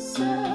sun.